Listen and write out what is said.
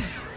Yeah.